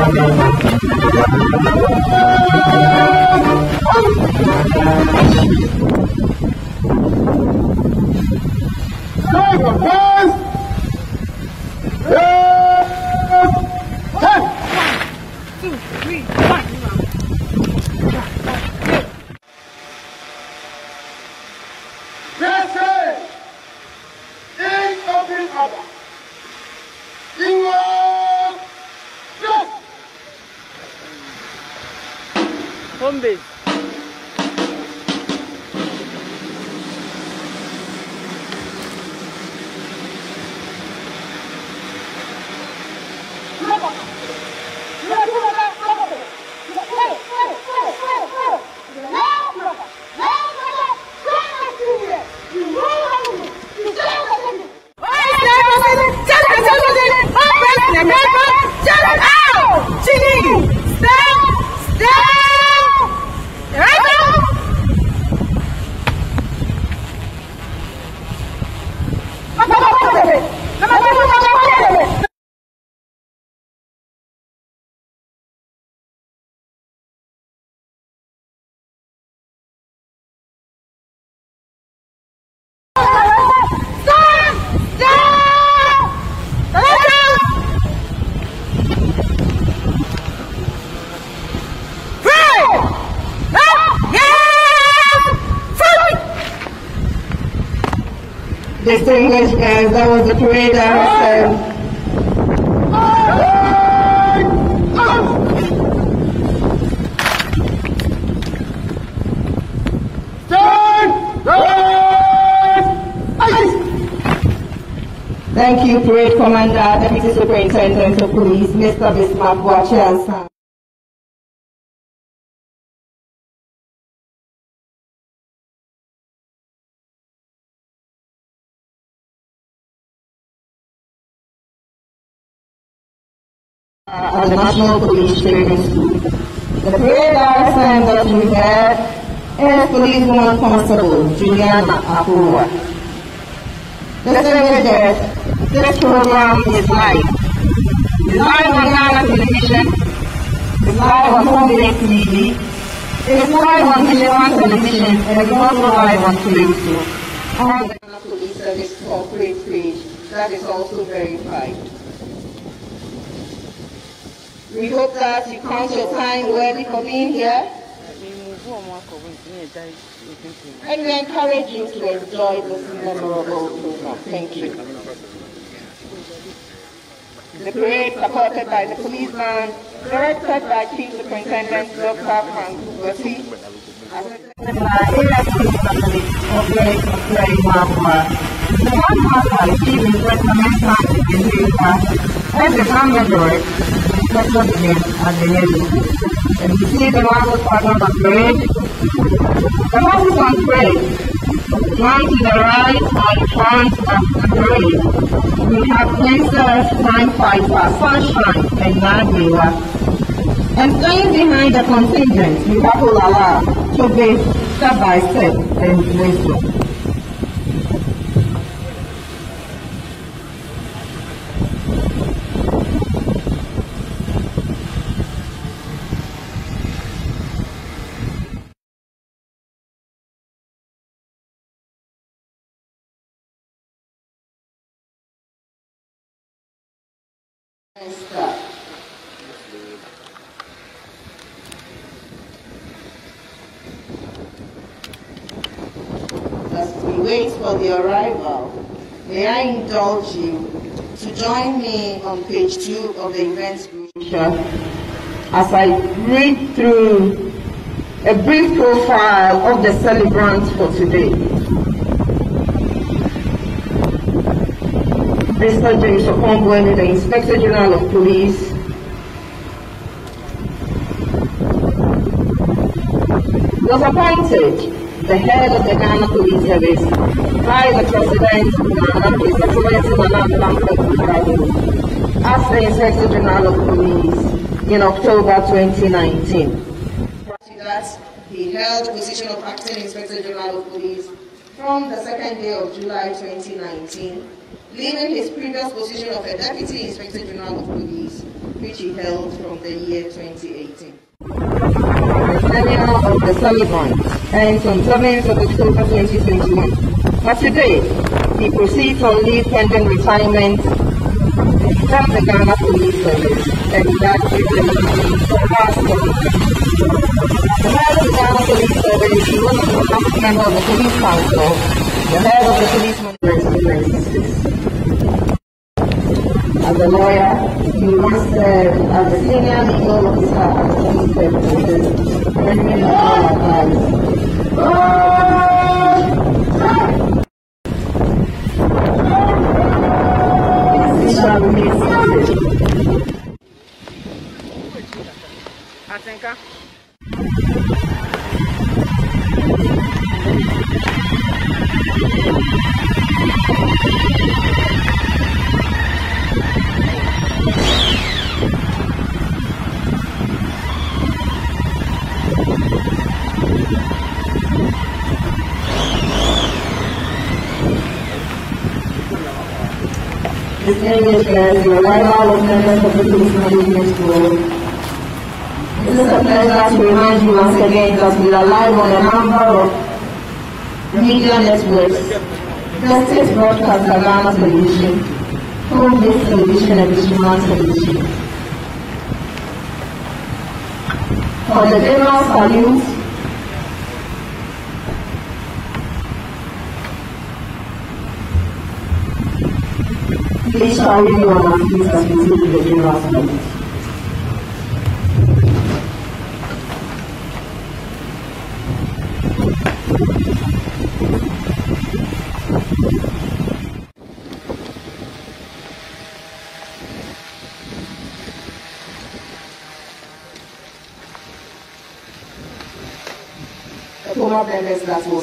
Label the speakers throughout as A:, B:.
A: One, two,
B: three, five. 덤베이스 parade director. Um, thank you, Parade Commander, Deputy Superintendent of Police, Mr. Bismarck Boachian. At the National Police Training School. The parade director that we have is Policewoman Constable Juliana Apua. Distinguished guests, this program is live. It's live on Ghana Television, it's live on Home TV, it's live on Television Television, and it's also live on Facebook. On the Police Service corporate page, that is also verified. We hope that you count your time worthy for being here, and we encourage you to enjoy this memorable program. Thank you. The parade supported by the police band, directed by Chief Superintendent Dr. Frank Gussi. And you see the marbles pattern of parade. The marbles on parade, one to the right and of the parade. We have Princess, Time Fighter, Sunshine, and Nadiwa. And staying behind the contingent, we have Ulala, Chobe, Step by Step, and Wisdom. As we wait for the arrival, may I indulge you to join me on page two of the events brochure as I read through a brief profile of the celebrants for today. Mr. James Oppong-Boanuh, the Inspector General of Police, was appointed the head of the Ghana Police Service by the President His Excellency Nana Akufo-Addo as the Inspector General of Police in October 2019. To that, he held the position of Acting Inspector General of Police from the second day of July 2019, leaving his previous position of a Deputy Inspector General of Police, which he held from the year 2018. Seminar of the Sullivan ends on 7th of October 2021. But today, proceeds on leave pending retirement from the Ghana Police Service and that is the past The head of the Ghana Police Service the top member of the Police Council, the head of the police As a lawyer, he once served as a senior legal officer the police service, rendering legal advice.
A: Atenka.
B: Distinguished guests, the arrival of members of the Police Management. It is a pleasure to remind you once again that we are live on a number of media networks. Justice Broadcast Ghana Television, Home Based Television and Visual Television. For the general salute, Please shall we do our feet as we take the general salute. Former members that will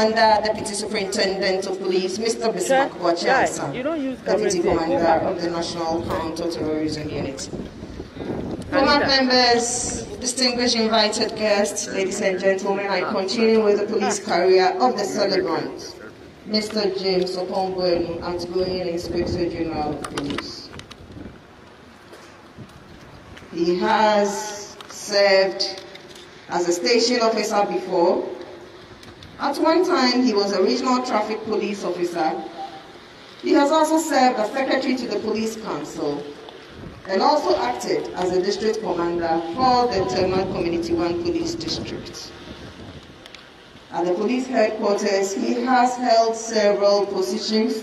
B: Commander, Deputy Superintendent of Police, Mr. Bismarck
A: Guy,
B: Wachiasa,
A: you don't use cameras
B: Deputy Commander of the National Counter-Terrorism Unit. Members, distinguished invited guests, ladies and gentlemen, I continue with the police ah. career of the celebrant, Mr. James Oppong-Boanuh, outgoing Inspector General of Police. He has served as a station officer before. At one time, he was a regional traffic police officer. He has also served as secretary to the police council and also acted as a district commander for the Tema Community One Police District. At the police headquarters, he has held several positions,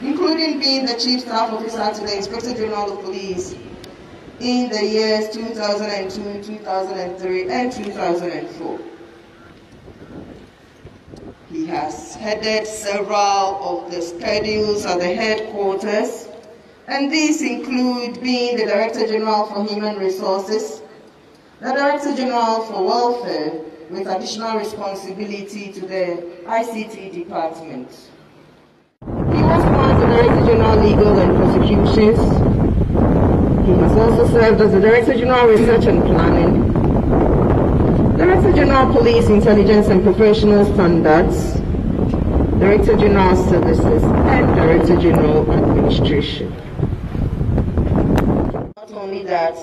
B: including being the chief staff officer to the Inspector General of Police in the years 2002, 2003, and 2004. He has headed several of the schedules at the headquarters, and these include being the Director General for Human Resources, the Director General for Welfare, with additional responsibility to the ICT department. He was once the Director General Legal and Prosecutions. He has also served as the Director General of Research and Planning, Director General Police Intelligence and Professional Standards, Director General Services, and Director General Administration. Not only that,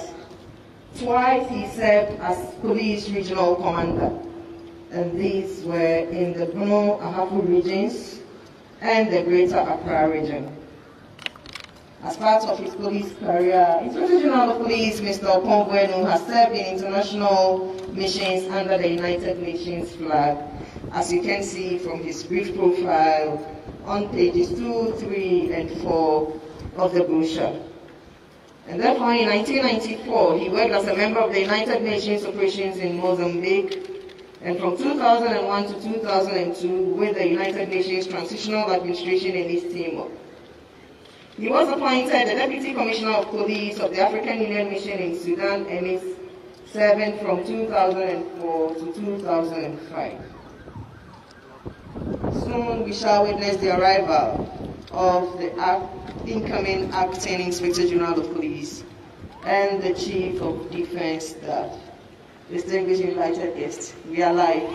B: twice he served as Police Regional Commander, and these were in the Bono Ahafo regions and the Greater Accra region. As part of his police career, of Police Mr. Oppong-Boanuh has served in international missions under the United Nations flag as you can see from his brief profile on pages 2, 3, and 4 of the brochure. And therefore, in 1994, he worked as a member of the United Nations operations in Mozambique, and from 2001 to 2002 with the United Nations Transitional Administration in East Timor. He was appointed the Deputy Commissioner of Police of the African Union Mission in Sudan, and is serving from 2004 to 2005. Soon we shall witness the arrival of the incoming Acting Inspector General of Police and the Chief of Defense Staff. Distinguished invited guests, we are live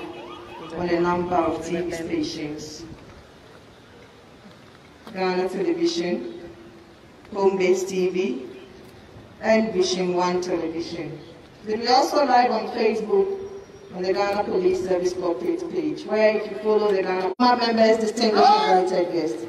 B: on a number of TV stations. Ghana Television, Home Base TV, and Vision One Television. Then we also live on Facebook on the Ghana Police Service corporate page, where if you follow the Ghana members, distinguished invited guests.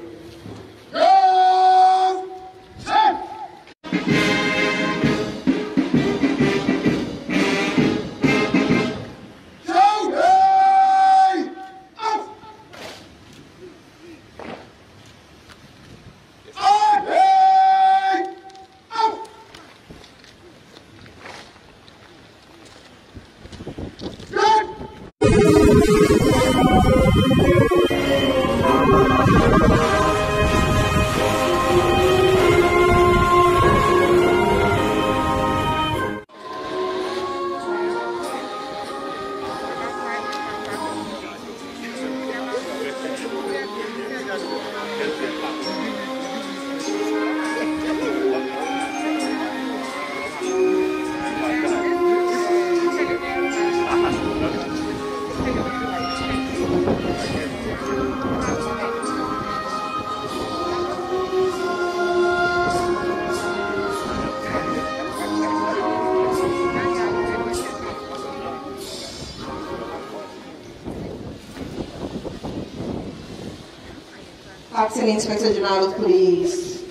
B: Inspector General of Police,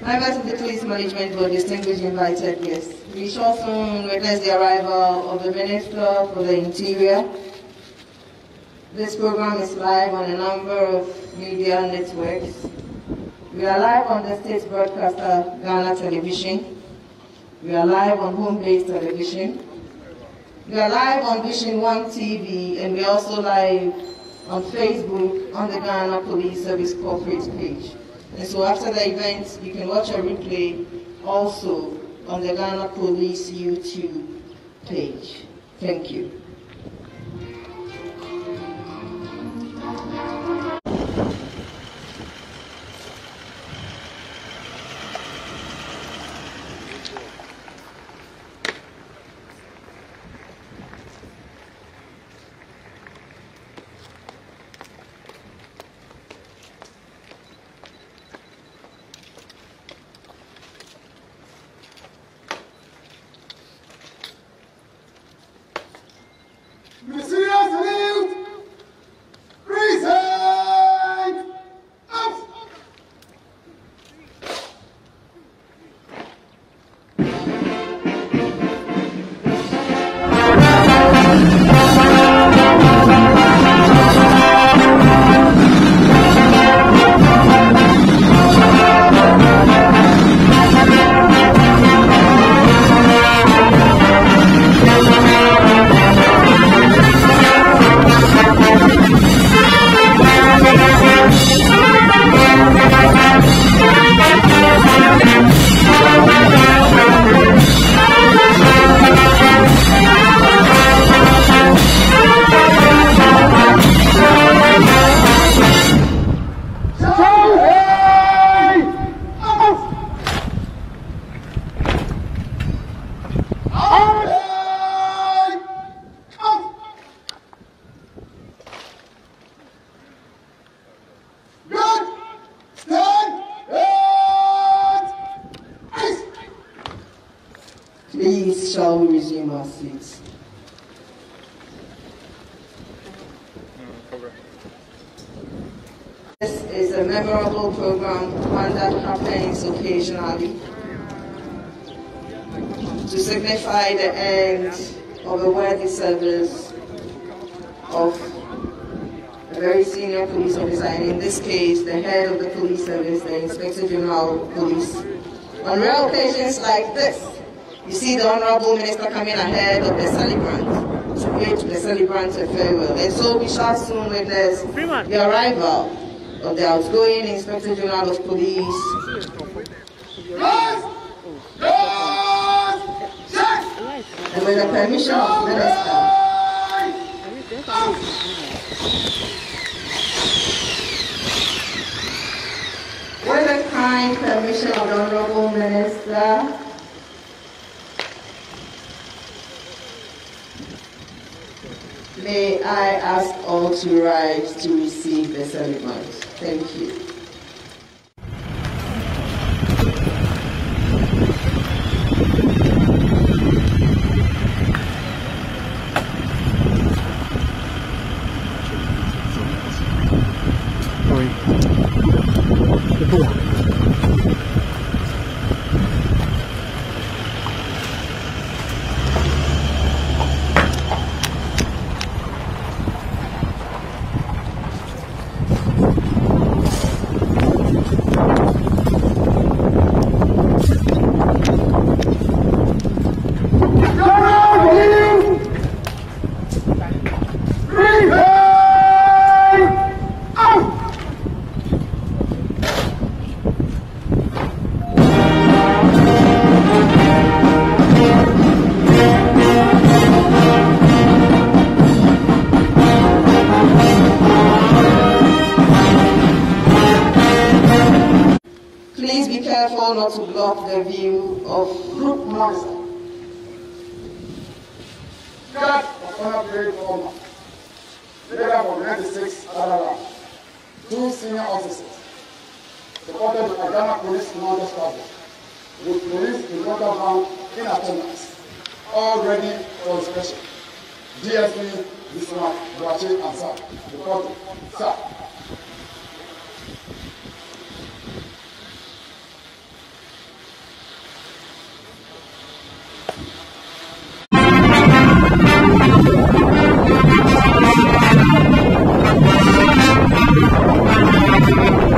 B: members of the Police Management Board, distinguished invited guests. We shall soon witness the arrival of the Minister for the Interior. This program is live on a number of media networks. We are live on the state broadcaster Ghana Television. We are live on home-based television. We are live on Vision One TV, and we are also live on Facebook on the Ghana Police Service corporate page. And so after the event, you can watch a replay also on the Ghana Police YouTube page. Thank you. This is a memorable program, one that happens occasionally to signify the end of a worthy service of a very senior police officer, and in this case, the head of the police service, the Inspector General of Police. On rare occasions like this, you see the Honorable Minister coming ahead of the celebrants celebrant to the celebrant a farewell. And so we shall soon witness the arrival of the outgoing Inspector General of Police,
C: Rise! Rise! Yes!
B: and with the permission of the Minister, with the kind permission of the Honorable Minister, may I ask all to rise to receive the celebrant. Thank you. Careful not to block the view of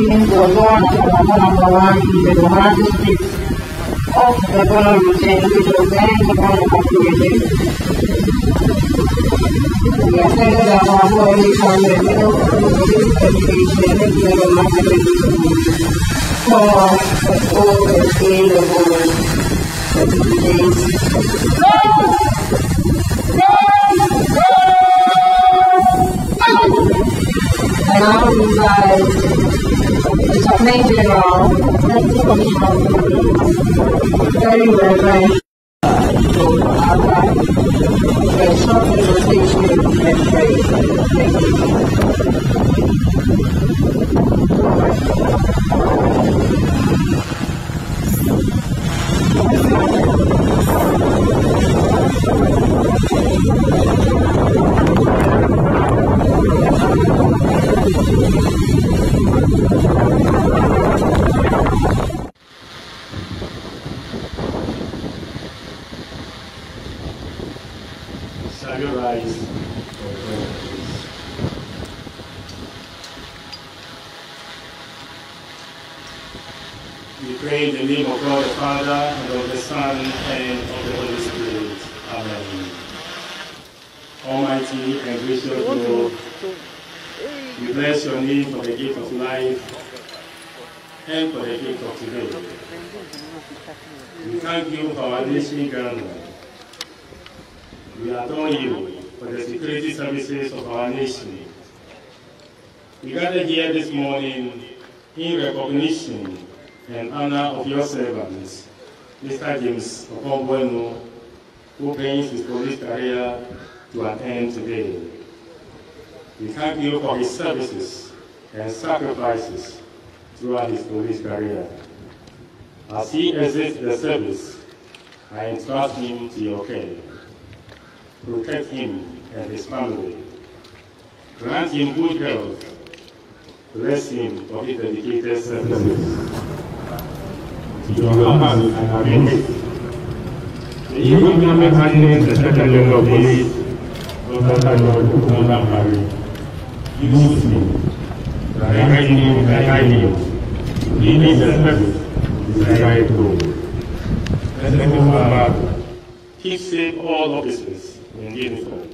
B: General of Police was one of the one in the logistics of the Bono region, which was the Bono population. The Assembly of our coalition, the middle police education, the marketing for the whole estate of and I Attorney General, very reverend, for
D: our nation, We adore you for the security services of our nation. We gather here this morning in recognition and honor of your servants, Mr. James Oppong-Boanuh, who brings his police career to an end today. We thank you for his services and sacrifices throughout his police career. As he exits the service, I entrust him to your care. Protect him and his family. Grant him good health. Bless him for his dedicated services. To your hands I commit. The Igbo government handling the Special General of Police, Dr. Lord Kukunla Mari, use me, direct me, guide me, lead me the service desired goal. Let's go back. Keep all officers in uniform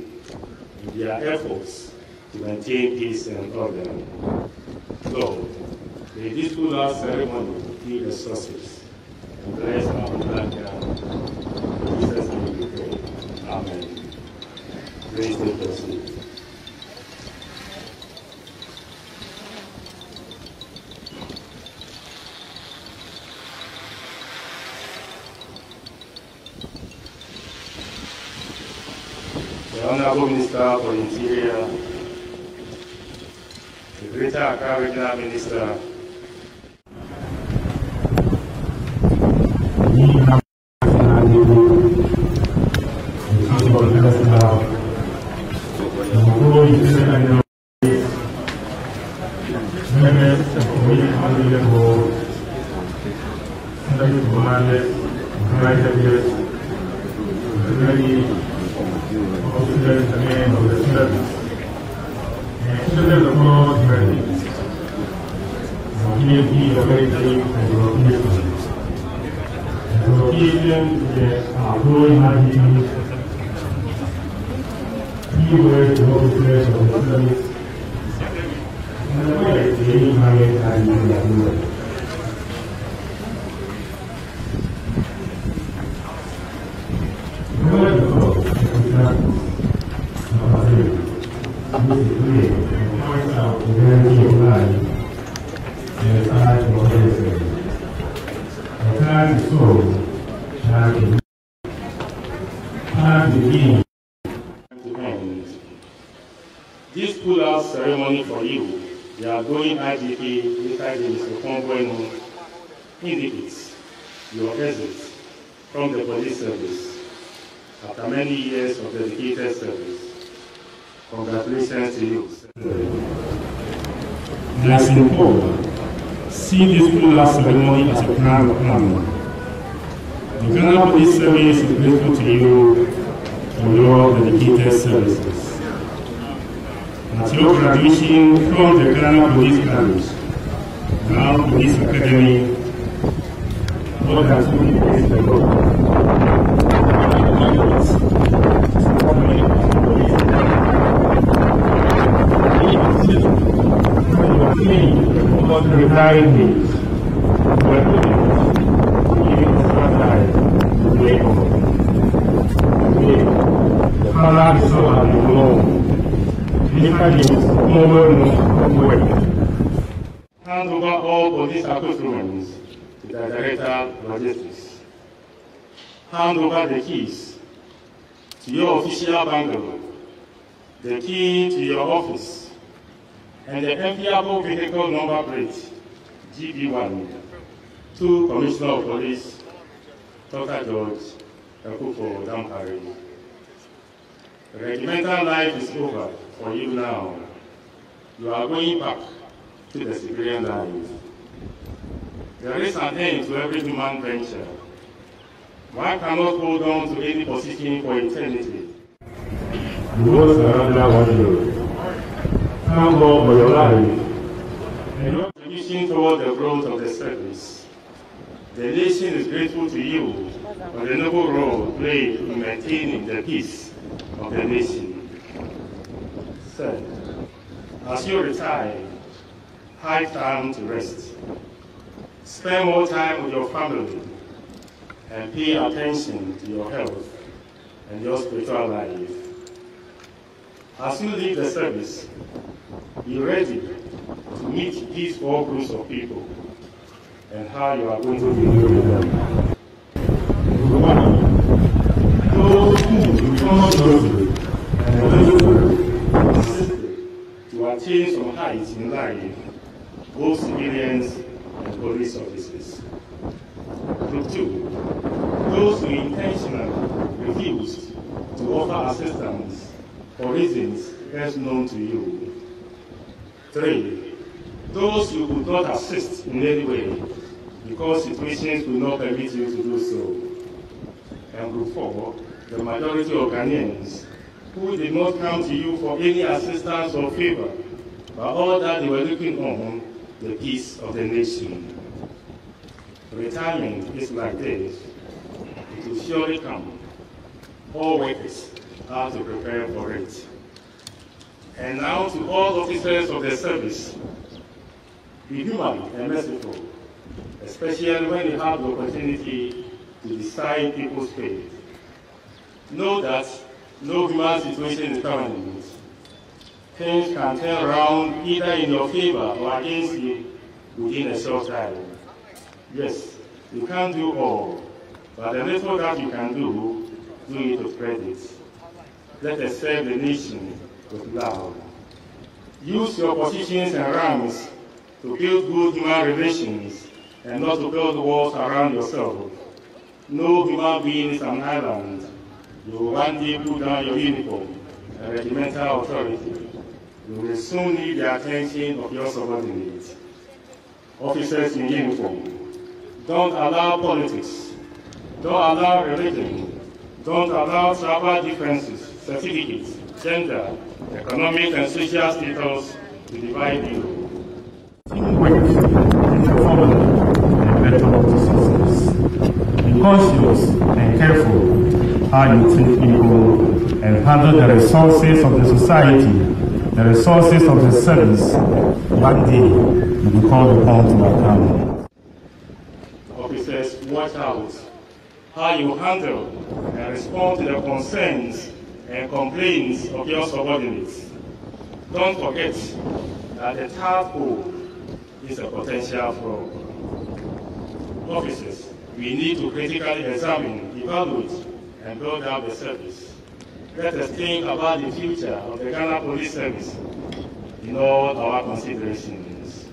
D: in their efforts to maintain peace and order. Lord, may this full last ceremony be the success and bless our. In Jesus' name we pray. Amen. Please take your Honorable Minister for Interior, the Greater Accra Regional Minister, This pull-out ceremony for you, the outgoing IGP, Mr. James Oppong-Boanuh, indicates your exit from the police service after many years of dedicated service. Congratulations to you. In Paul, see this pull-out ceremony as a crown of honor. The Ghana Police Service is grateful to you for your dedicated services. Your graduation from the Ghana Police College, now Police Academy, God has put in place the law. Retiring giving labor. The color is so unknown. Mr. James Oppong-Boanuh Hand over all police accoutrements to the Director of Logistics. Hand over the keys to your official bungalow, the key to your office, and the enviable vehicle number plate, GB1, to Commissioner of Police, Dr. George Akuffo Dampare. Regimental life is over for you now. You are going back to the civilian life. There is an end to every human venture. One cannot hold on to any position for eternity. You will surrender one day. Thank God for your life and your contribution toward the growth of the service. The nation is grateful to you for the noble role played in maintaining the peace of the nation. Third, as you retire, high time to rest. Spend more time with your family and pay attention to your health and your spiritual life. As you leave the service, be ready to meet these four groups of people and how you are going to deal with them. One, those who become those and those who assisted attain some heights in life, both civilians and police officers. Group two, those who intentionally refused to offer assistance for reasons best known to you. Three, those who could not assist in any way because situations would not permit you to do so. And group four, the majority of Ghanaians who did not come to you for any assistance or favor, but all that they were looking on, the peace of the nation. Retirement is like this. It will surely come. All workers are to prepare for it. And now to all officers of the service, be human and merciful, especially when you have the opportunity to decide people's fate. Know that no human situation is permanent. Things can turn around either in your favor or against you within a short time. Yes, you can't do all, but the little that you can do, do it with credit. Let us serve the nation with love. Use your positions and ranks to build good human relations and not to build walls around yourself. No human being is an island. You will one day put down your uniform and regimental authority. You will soon need the attention of your subordinates. Officers in uniform, don't allow politics, don't allow religion, don't allow tribal differences, certificates, gender, economic and social status to divide you. Be conscious and careful how you treat people and handle the resources of the society, the resources of the service. One day will be called upon to account. Officers, watch out how you handle and respond to the concerns and complaints of your subordinates. Don't forget that the tadpole is a potential fraud. Officers, we need to critically examine, evaluate, and build up the service. Let us think about the future of the Ghana Police Service in all our considerations.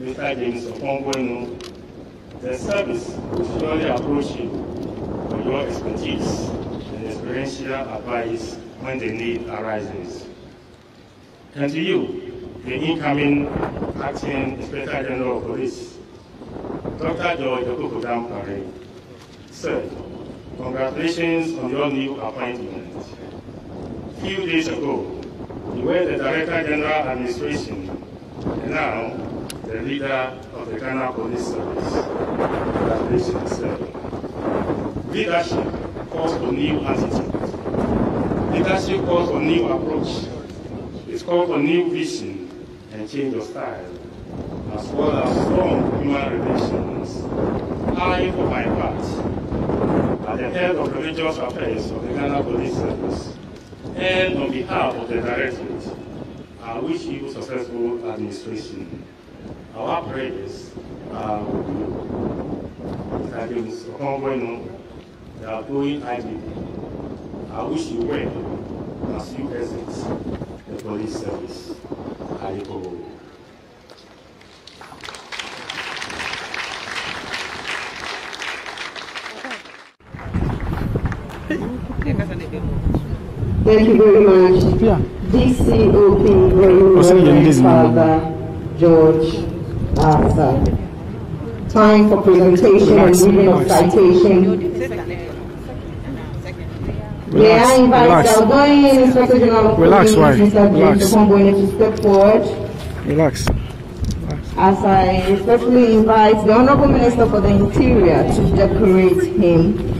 D: Mr. James Oppong-Boanuh, the service will surely approach you for your expertise and experiential advice when the need arises. And to you, the incoming acting Inspector General of Police, Dr. George Akuffo Dampare, sir, congratulations on your new appointment. A few days ago, you were the Director General Administration, and now the leader of the Ghana Police Service. Congratulations, sir. Leadership calls for new attitude. Leadership calls for new approach. It calls for new vision and change of style, as well as strong human relations. I, for my part, at the head of religious affairs of the Ghana Police Service, and on behalf of the Directorate, uh, I wish you successful administration. Our prayers uh, are with you. Mr. James Oppong-Boanuh, the outgoing IGP, I wish you well as you exit the police service. I hope.
B: Thank you very much. DCOP Reverend Father George Arthur. Time for presentation and reading of citation. May I invite the outgoing Inspector General of
C: Relax,
B: Police. Mr. James. To step forward.
C: Relax.
B: as I respectfully invite the Honorable Minister for the Interior to decorate him.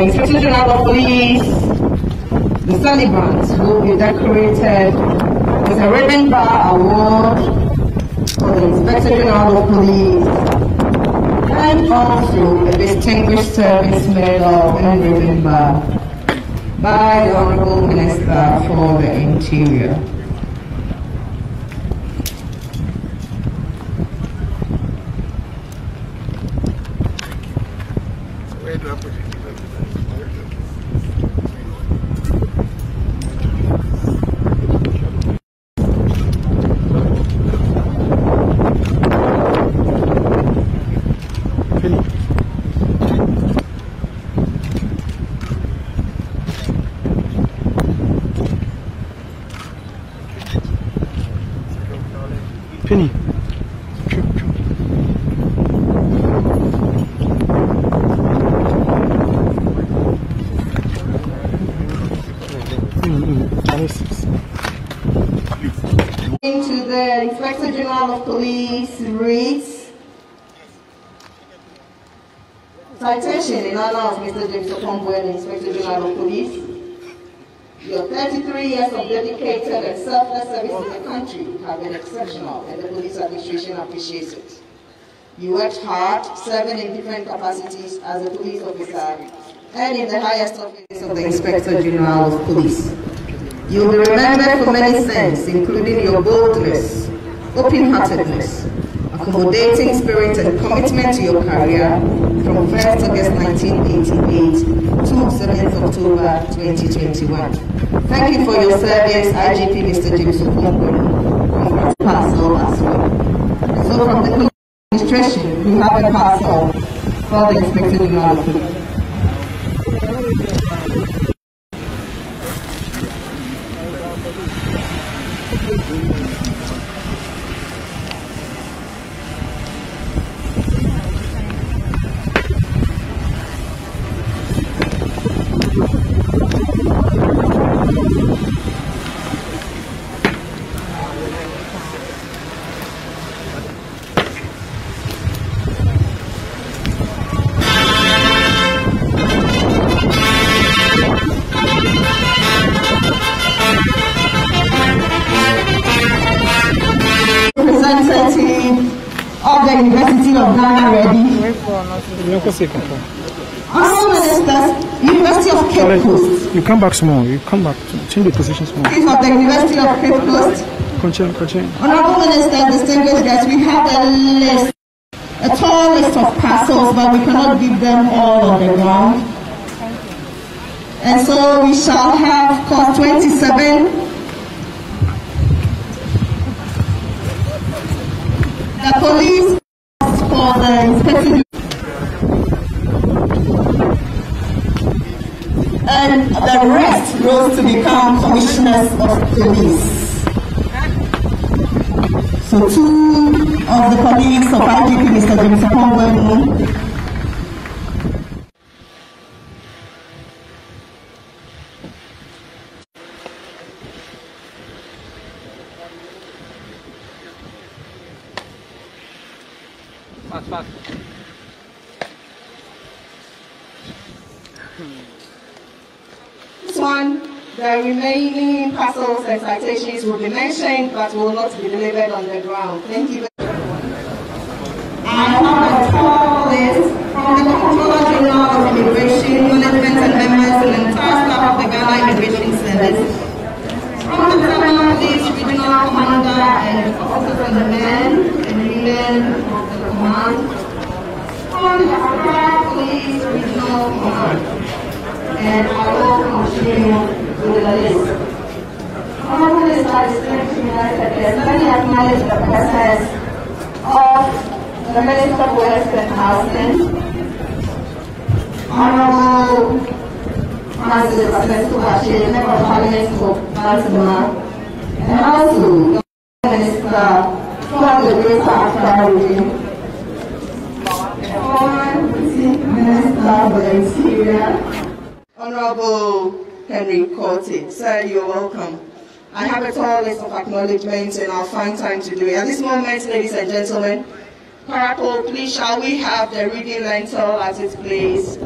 B: The Inspector General of Police, the celebrants will be decorated with a Ribbon Bar Award for the Inspector General of Police and also a Distinguished Service Medal and Ribbon Bar by the Honorable Minister for the Interior.
C: Where do I put it?
E: Penny.
B: Into the Of Police reads Citation in honor of Mr. James Oppong-Boanuh, Inspector General of Police. Your 33 years of dedicated and selfless service in the country have been exceptional, and the police administration appreciates it. You worked hard, serving in different capacities as a police officer and in the highest office of the Inspector General of Police. You will be remembered for many things, including your boldness, open-heartedness, accommodating spirit and commitment to your career from 1st August 1988 to 7th October 2021. Thank you for your service, IGP Mr. James Oppong-Boanuh. Parcel as well. So from the administration, we have a parcel for the Inspector General
E: You can see control.
B: Honorable Ministers, University of Cape Coast.
E: You come back small. You come back. To change the position small.
B: Chief of the University of Cape Coast.
E: Continue, continue.
B: Honorable Ministers, distinguished guests, we have a list, a tall list of parcels, but we cannot give them all on the ground. And so we shall have cost 27 the police for the and the rest rose to become commissioners of police. So two of the colleagues of IGP, Mr. James This one, remaining parcels and citations will be mentioned but will not be delivered on the ground. Thank you. I have a full list from the Controller General of Immigration, Management and and entire staff of the Ghana Immigration Service. From the Police Regional Commander and and the men and women of the command. From the Police Regional Command and I will continue with the list. Honorable distinguished let me acknowledge the presence of the Minister for Western Housing, Honorable Francis Asenso-Boakye, Member of Parliament for Bantama, and also the Minister for the Greater former Minister for the Interior, Honorable Henry Quartey. Sir, you're welcome. I have a tall list of acknowledgements and I'll find time to do it. At this moment, ladies and gentlemen, Parapol, please shall we have the reading lentil as it plays?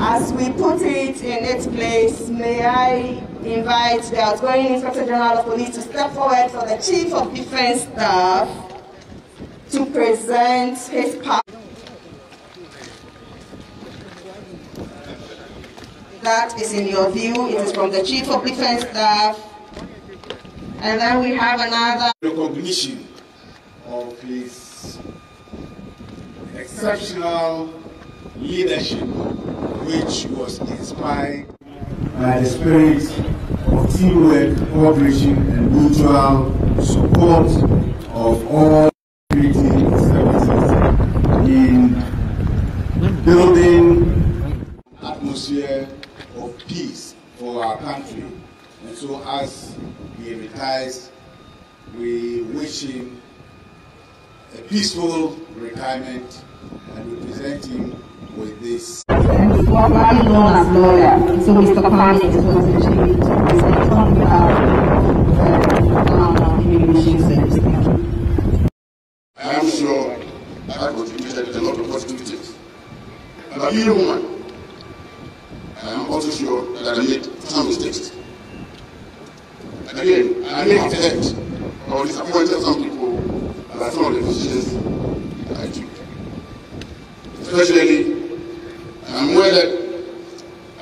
B: As we put it in its place, may I invite the outgoing Inspector General of Police to step forward for the Chief of Defense Staff to present his part. That is in your view. It is from the Chief of Defense Staff. And then we have another.
F: recognition of his exceptional leadership, which was inspired by the spirit of teamwork, cooperation, and mutual support of all security services in building atmosphere of peace for our country. And so as he retires, we wish him a peaceful retirement and we present him with this.
G: formerly known as lawyer. So Mr. Kwame is going to change
H: a a woman, I am also sure that I made some mistakes. Again, I may have hurt or disappointed some people about some of the decisions I took. Especially, I am aware that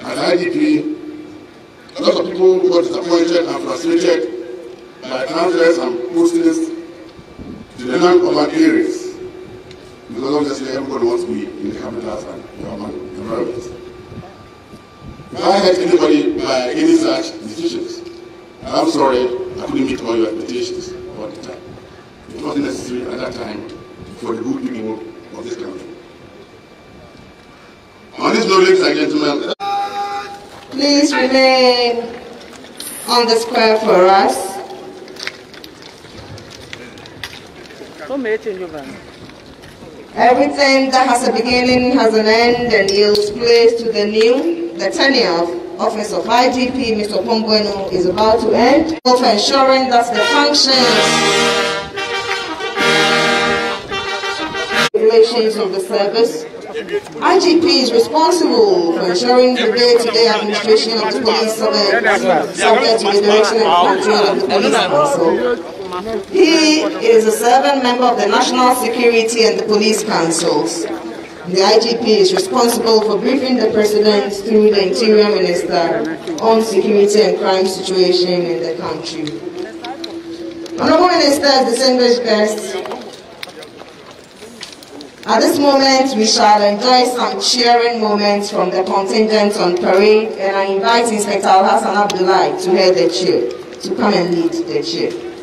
H: as IDP, a lot of people got disappointed and frustrated by transfers and postings to the non-urban areas. Because obviously everybody wants to be in the capitals and the urban environments. If I hurt anybody by any such decisions, I'm sorry I couldn't meet all your expectations all the time. It wasn't necessary at that time for the good people of this country. On this note, ladies and gentlemen,
B: Please remain on the square for us. Everything that has a beginning has an end and yields place to the new. The tenure of office of IGP, Mr. Oppong-Boanuh, is about to end. For ensuring that the functions regulations of the service. IGP is responsible for ensuring the day-to-day administration of the police service subject to the direction and control of the police council. He is a serving member of the National Security and the Police Councils. The IGP is responsible for briefing the President through the Interior Minister on security and crime situation in the country. Honorable Ministers, distinguished guests, at this moment, we shall enjoy some cheering moments from the contingent on parade, and I invite Inspector Hassan Abdullah to head the cheer, to come and lead the cheer.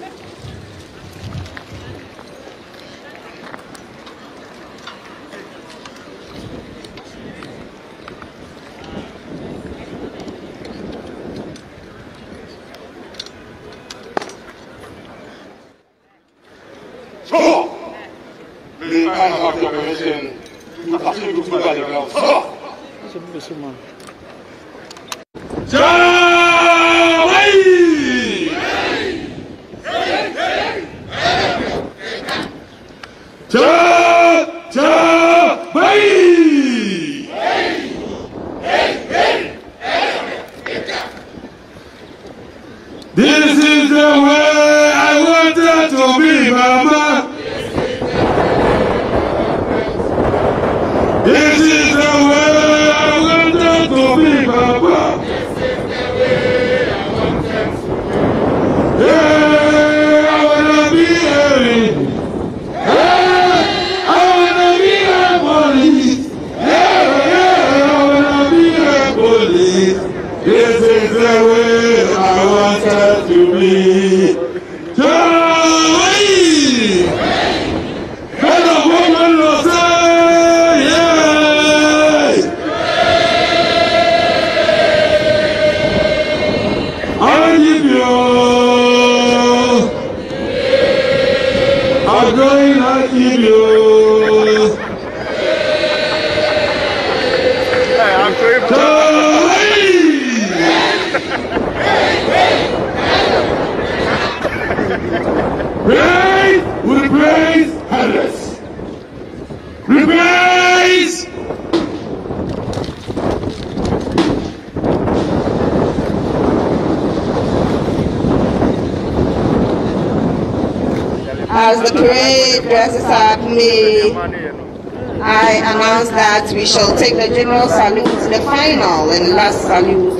H: The
B: parade dresses up, may I announce that we shall take the general salute, the final and last salute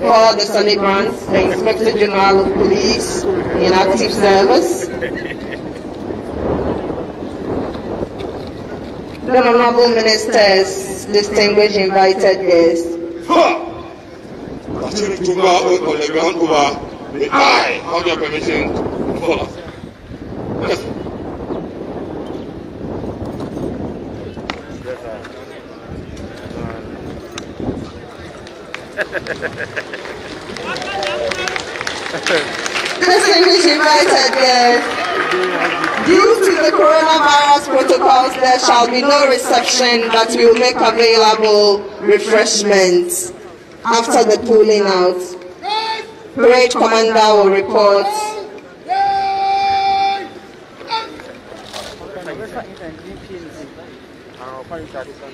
B: for the celebrants, the Inspector General of Police in active service, the honorable ministers, distinguished invited guests,
H: to go on the ground over. Have your permission to? Yes.
B: Distinguished invited guests, due to the coronavirus protocols, there shall be no reception, but we will make available refreshments after the pulling out. Parade commander will report.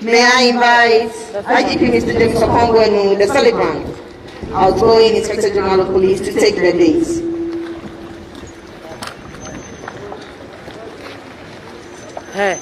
B: May I invite IGP Mr. James Oppong-Boanuh, the celebrant, outgoing Inspector General of Police, to take the dates.
I: Hey.